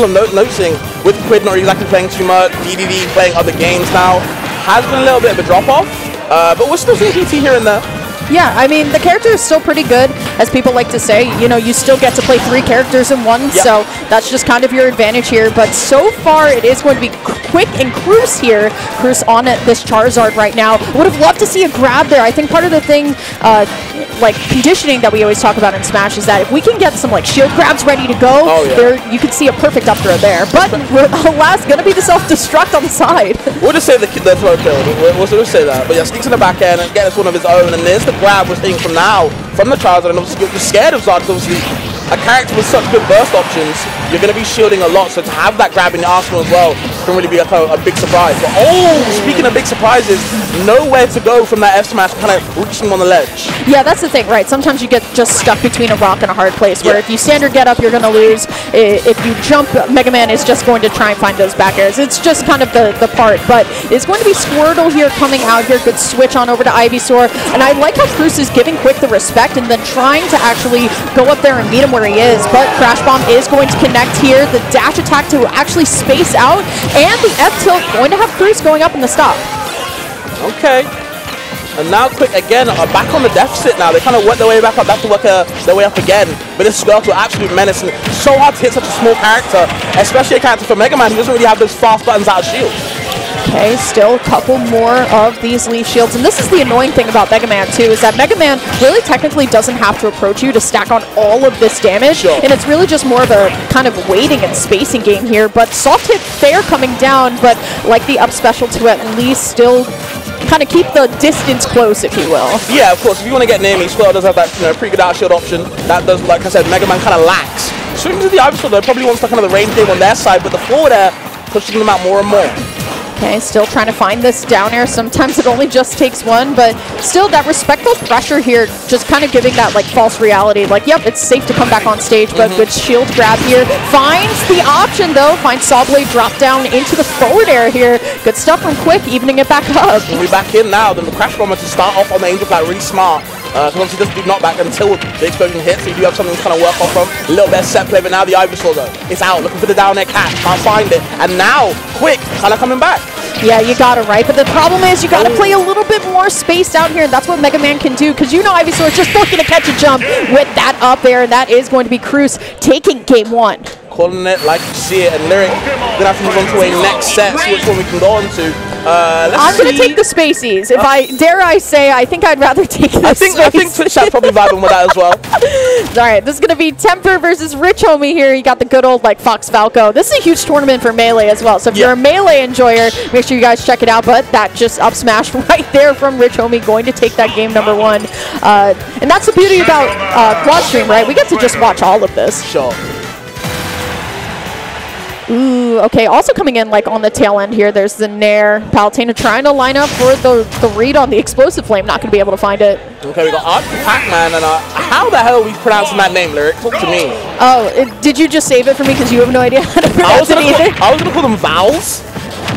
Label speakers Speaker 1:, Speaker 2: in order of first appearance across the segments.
Speaker 1: people are no noticing with Quid not exactly playing too much, DDD playing other games now, has been a little bit of a drop-off. Uh, but we're still seeing GT here and there.
Speaker 2: Yeah, I mean, the character is still pretty good, as people like to say. You know, you still get to play three characters in one,
Speaker 1: Yep.
Speaker 2: so that's just kind of your advantage here. But so far, it is going to be Quick and Crooos here. Crooos on it, this Charizard right now. Would have loved to see a grab there. I think part of the thing, uh, like conditioning that we always talk about in Smash is that if we can get some like shield grabs ready to go,
Speaker 1: Oh, yeah.
Speaker 2: there you could see a perfect up throw there. But alas, gonna be the self-destruct on the side.
Speaker 1: We'll just say the, the throw kill. We'll, we'll just say that. But yeah, sneaks in the back end and gets one of his own. And there's the grab we're seeing from now from the Charizard. And obviously you're scared of obviously a character with such good burst options, you're going to be shielding a lot. So to have that grab in your arsenal as well can really be like a, a big surprise. But oh, speaking of big surprises, nowhere to go from that F smash, kind of reaching on the ledge.
Speaker 2: Yeah, that's the thing, right? Sometimes you get just stuck between a rock and a hard place where
Speaker 1: Yeah.
Speaker 2: if you stand or get up, you're going to lose. If you jump, Mega Man is just going to try and find those back airs. It's just kind of the, the part. But it's going to be Squirtle here coming out here. Good switch on over to Ivysaur. And I like how Crooos is giving Quick the respect and then trying to actually go up there and meet him where he is. But Crash Bomb is going to connect here. The dash attack to actually space out. And the F tilt going to have Crooos going up in the stop.
Speaker 1: Okay. And now Quick again are back on the deficit now. They kind of work their way back up, back to work uh, their way up again. But this Squirtle, absolute menace. And so hard to hit such a small character, especially a character for Mega Man who doesn't really have those fast buttons out of shield.
Speaker 2: Okay, still a couple more of these leaf shields. And this is the annoying thing about Mega Man, too, is that Mega Man really technically doesn't have to approach you to stack on all of this damage.
Speaker 1: Sure.
Speaker 2: And it's really just more of a kind of waiting and spacing game here. But soft hit fair coming down, but like the up special to at least still kind of keep the distance close, if you will.
Speaker 1: Yeah, of course, if you want to get near me, Squirtle does have that you know, pretty good out shield option. That does, like I said, Mega Man kind of lacks. Swinging to the Ivysaur, though, probably wants to kind of the range game on their side, but the forward air pushing them out more and more.
Speaker 2: Okay, still trying to find this down air. Sometimes it only just takes one, but still that respectful pressure here, just kind of giving that like false reality. Like, yep, it's safe to come back on stage, but mm-hmm. good shield grab here. Finds the option though, finds Saw Blade drop down into the forward air here. Good stuff from Quick, evening it back up.
Speaker 1: We'll be back in now. Then the Crash Bomber to start off on the Angel Flight really smart. Uh, because obviously doesn't do knockback until the explosion hits, so you do have something to kind of work off from. A little bit of set play, but now the Ivysaur though. It's out, looking for the down air catch, can't find it. And now, quick, kind of coming back.
Speaker 2: Yeah, you got it right, but the problem is you got to play a little bit more spaced out here, and that's what Mega Man can do, because you know Ivysaur is just looking to catch a jump with that up there, and that is going to be Crooos taking game one.
Speaker 1: Calling it like you see it. And Lyric, gonna have to move on to a next set, see which one we can go on to. Uh, let's
Speaker 2: I'm gonna take the spaceys. If I dare, I say I think I'd rather take the
Speaker 1: I think I think. Twitch chat's probably vibing with that as well.
Speaker 2: All right, this is gonna be Temper versus Rich Homie here. You got the good old like Fox Falco. This is a huge tournament for melee as well. So if
Speaker 1: Yeah.
Speaker 2: you're a melee enjoyer, make sure you guys check it out. But that just up smash right there from Rich Homie, going to take that game number one. Uh, and that's the beauty about uh, quad stream, right? We get to just watch all of this.
Speaker 1: Sure.
Speaker 2: Ooh, okay. Also coming in like on the tail end here, there's the Nair. Palutena trying to line up for the the read on the explosive flame. Not gonna be able to find it.
Speaker 1: Okay, we got Art Pac-Man and uh, how the hell are we pronouncing that name, Lyric? Talk to me.
Speaker 2: Oh, it, did you just save it for me because you have no idea how to pronounce it either?
Speaker 1: call, I was gonna call them vowels,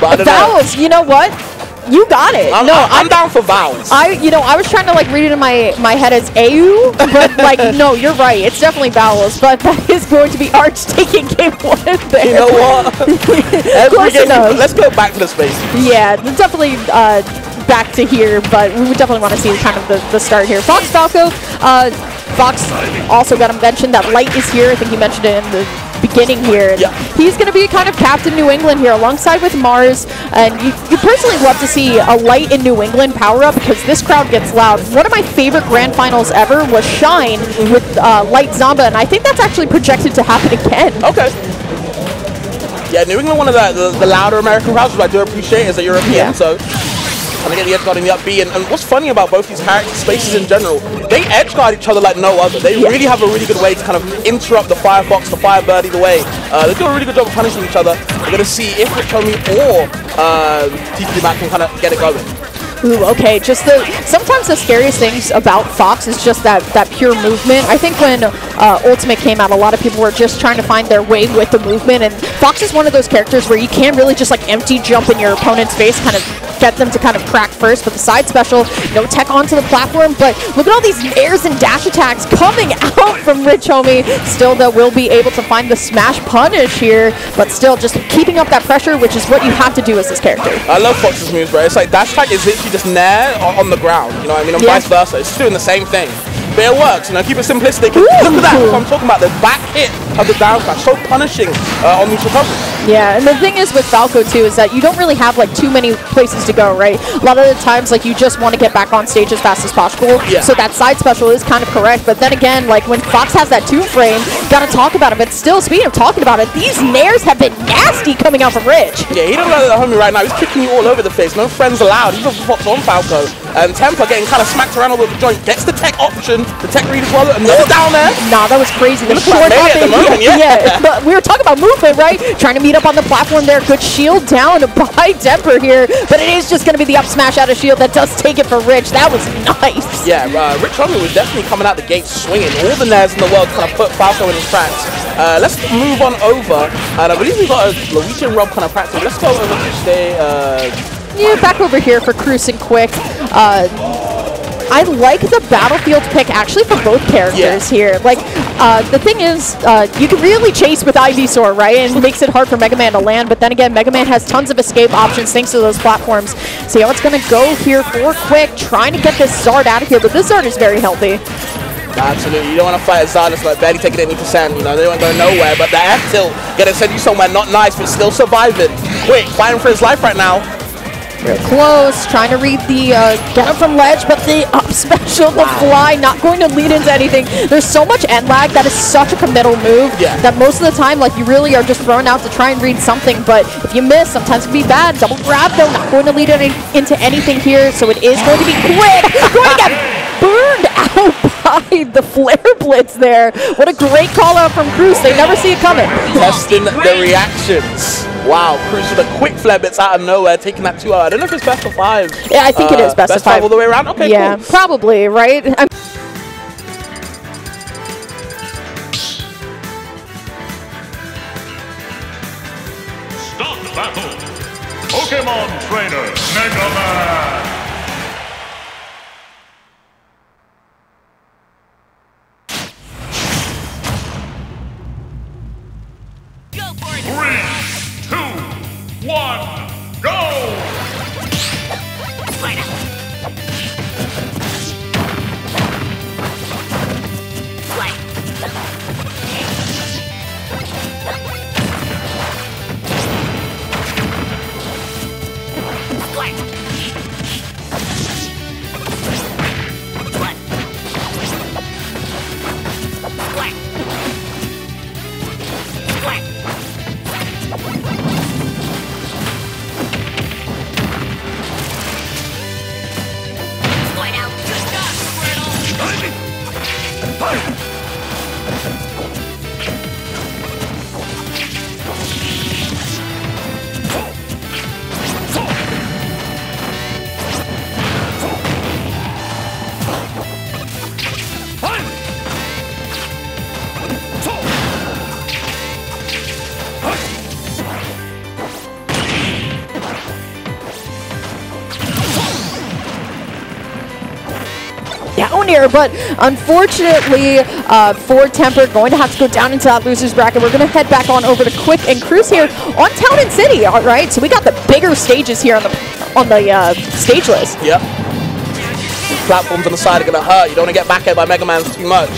Speaker 1: but I don't know.
Speaker 2: Vowels. You know what? You got it.
Speaker 1: I'm,
Speaker 2: no,
Speaker 1: I'm,
Speaker 2: I,
Speaker 1: down for vowels.
Speaker 2: I, you know, I was trying to like read it in my my head as AU, but like, no, you're right. It's definitely vowels, but that is going to be Arch taking game one there.
Speaker 1: you know what? Every
Speaker 2: Close
Speaker 1: game, let's go back to the space.
Speaker 2: Yeah, definitely uh, back to here, but we would definitely want to see kind of the, the start here. Fox Falco, uh, Fox also got to mention that Light is here. I think he mentioned it in the beginning here.
Speaker 1: Yeah.
Speaker 2: He's going to be kind of Captain New England here alongside with Mars. And you, you personally love to see a Light in New England power up because this crowd gets loud. One of my favorite grand finals ever was Shine with uh, Light Zamba, and I think that's actually projected to happen again.
Speaker 1: Okay. Yeah, New England, one of the, the, the louder American crowds, which I do appreciate as a European,
Speaker 2: Yeah.
Speaker 1: so to get the edge guard in the up B. And, and what's funny about both these character spaces in general, they edge guard each other like no other. They really have a really good way to kind of interrupt the Firefox, the Firebird either way. Uh, they do a really good job of punishing each other. We're going to see if Rich Homie or uh, TT Mac can kind of get it going.
Speaker 2: Ooh, okay. Just the sometimes the scariest things about Fox is just that that pure movement. I think when uh, Ultimate came out, a lot of people were just trying to find their way with the movement. And Fox is one of those characters where you can't really just like empty jump in your opponent's face, kind of get them to kind of crack first. But the side special, no tech onto the platform. But look at all these airs and dash attacks coming out from Rich Homie. Still, though, will be able to find the smash punish here, but still just keeping up that pressure, which is what you have to do as this character.
Speaker 1: I love Fox's moves, bro. It's like dash attack is literally just nair on, on the ground. You know what I mean? And
Speaker 2: Yeah.
Speaker 1: vice versa. It's doing the same thing. But it works, you know, keep it simplistic. Look at that, I'm talking about. The back hit of the down smash, so punishing uh, on these recoveries.
Speaker 2: Yeah, and the thing is with Falco too is that you don't really have like too many places to go, right? A lot of the times, like you just want to get back on stage as fast as possible.
Speaker 1: Yeah.
Speaker 2: So that side special is kind of correct, but then again, like when Fox has that two frame, gotta talk about it. But still, speaking of talking about it, these nairs have been nasty coming out from Rich.
Speaker 1: Yeah, he don't know the homie right now. He's kicking you all over the face. No friends allowed. Even for Fox on Falco. Um, and Temper getting kind of smacked around all over the joint. Gets the tech option, the tech read as well. Another down there.
Speaker 2: Nah, that was crazy. The
Speaker 1: like
Speaker 2: short up
Speaker 1: at the moment, yeah.
Speaker 2: But we were talking about movement, right? Trying to meet up on the platform there. Good shield down by Temper here, but it is just going to be the up smash out of shield that does take it for Rich. That was nice.
Speaker 1: Yeah, uh, Rich Homie was definitely coming out the gate swinging. All the nairs in the world kind of put Falco in his tracks. Uh, let's move on over. And I believe we've got a Luigi and Rob kind of practice. Let's go over to stay. Uh,
Speaker 2: Yeah, back over here for Crooos and Quick. Uh, I like the battlefield pick actually for both characters
Speaker 1: Yeah.
Speaker 2: here. Like, uh, the thing is, uh, you can really chase with Ivysaur, right? And it makes it hard for Mega Man to land. But then again, Mega Man has tons of escape options thanks to those platforms. See how it's going to go here for Quick, trying to get this Zard out of here. But this Zard is very healthy.
Speaker 1: absolutely. You don't want to fight a Zardes like barely taking any percent. You know, they don't go nowhere. But the F tilt gonna send you somewhere not nice, but still surviving. Quick, fighting for his life right now.
Speaker 2: Real close, trying to read the uh, get him from ledge, but the up special, the fly, not going to lead into anything. There's so much end lag. That is such a committal move
Speaker 1: Yeah.
Speaker 2: that most of the time, like you really are just thrown out to try and read something. But if you miss, sometimes it can be bad. Double grab though, not going to lead any, into anything here. So it is going to be quick. going to get burned out by the flare blitz there. What a great call out from Crooos. They never see it coming.
Speaker 1: Testing the reactions. Wow, Crooos with a quick flare blitz out of nowhere, taking that two out. I don't know if it's best of five.
Speaker 2: Yeah, I think it
Speaker 1: Uh,
Speaker 2: is best, of five.
Speaker 1: all the way around. Okay,
Speaker 2: yeah,
Speaker 1: cool.
Speaker 2: probably right. I'm
Speaker 3: Start battle! Pokemon Trainer Mega Man!
Speaker 4: Fight!
Speaker 2: But unfortunately uh, for Temper, going to have to go down into that loser's bracket. We're going to head back on over to Quick and Crooos here on Town and City. All right, so we got the bigger stages here on the on the uh, stage list.
Speaker 1: Yep. Platforms on the side are going to hurt. You don't want to get back by Mega Man's too much.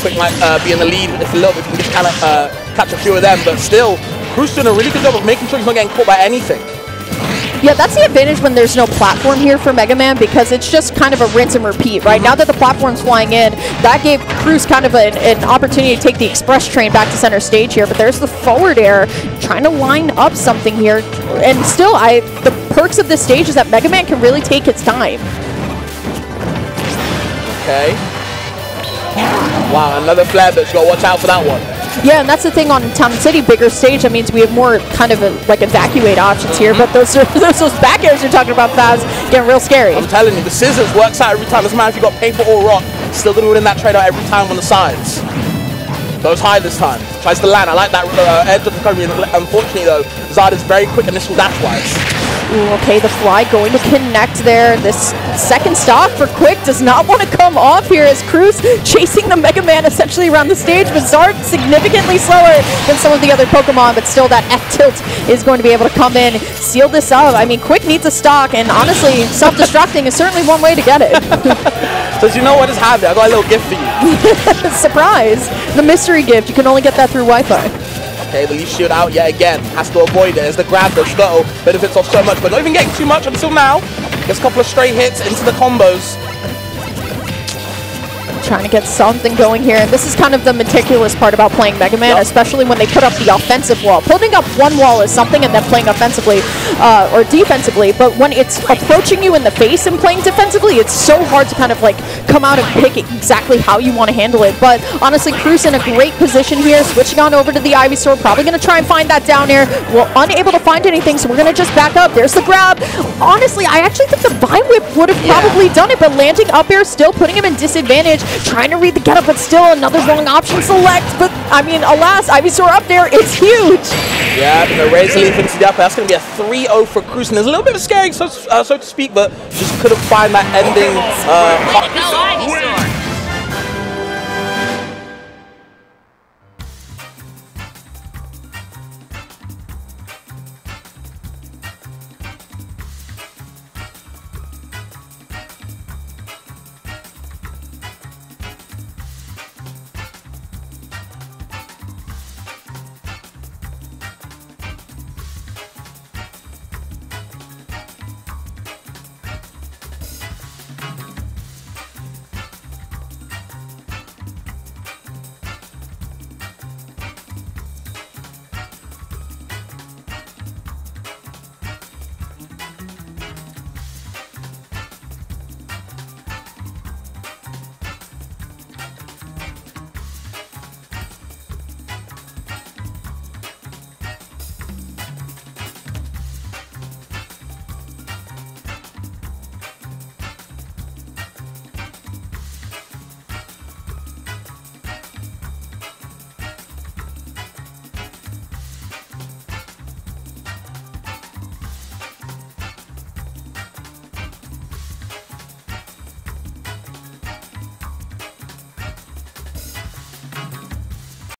Speaker 1: Quick might uh, be in the lead if a little bit. You can just kind of uh, catch a few of them, but still, Crooos doing a really good job of making sure he's not getting caught by anything.
Speaker 2: Yeah, that's the advantage when there's no platform here for Mega Man because it's just kind of a rinse and repeat, right? Now mm-hmm. that the platform's flying in, that gave Crooos kind of an, an opportunity to take the express train back to center stage here. But there's the forward air trying to line up something here, and still, I the perks of this stage is that Mega Man can really take its time.
Speaker 1: Okay. Wow, another flare, but you got to watch out for that one.
Speaker 2: Yeah, and that's the thing on Town and City, bigger stage. That means we have more kind of a, like evacuate options here. But those are, those those back airs you're talking about, Faz, getting real scary.
Speaker 1: I'm telling you, the scissors works out every time. Doesn't matter if you got paper or rock, still gonna win that trade out every time on the sides. Goes high this time. Tries to land. I like that uh, edge of the recovery. Unfortunately, though, Zard is very quick initial dash-wise.
Speaker 2: Ooh, okay, the fly going to connect there. This second stock for Quick does not want to come off here as Crooos chasing the Mega Man essentially around the stage, but Zard significantly slower than some of the other Pokemon, but still that F-tilt is going to be able to come in, seal this up. I mean, Quick needs a stock, and honestly, self-destructing is certainly one way to get it.
Speaker 1: Says, you know what is handy? I got a little gift for you.
Speaker 2: Surprise! The mystery gift, you can only get that through Wi-Fi.
Speaker 1: Okay, the leaf shield out yet again. Has to avoid it as the grab the Squirtle benefits off so much, but not even getting too much until now. Gets a couple of stray hits into the combos.
Speaker 2: Trying to get something going here. And this is kind of the meticulous part about playing Mega Man,
Speaker 1: Yep.
Speaker 2: especially when they put up the offensive wall. Putting up one wall is something and then playing offensively uh, or defensively, but when it's approaching you in the face and playing defensively, it's so hard to kind of like come out and pick exactly how you want to handle it. But honestly, Crooos in a great position here, switching on over to the Ivysaur, probably going to try and find that down air. We're unable to find anything, so we're going to just back up. There's the grab. Honestly, I actually think the Vine Whip would have
Speaker 1: Yeah.
Speaker 2: probably done it, but landing up air still putting him in disadvantage, trying to read the getup, but still another wrong option select. But I mean, alas, Ivysaur up there is huge.
Speaker 1: Yeah, the Razor Leaf into the upper. That's going to be a 3-0 for Crooos. And there's a little bit of scaring, so, uh, so to speak, but just couldn't find that ending. Uh,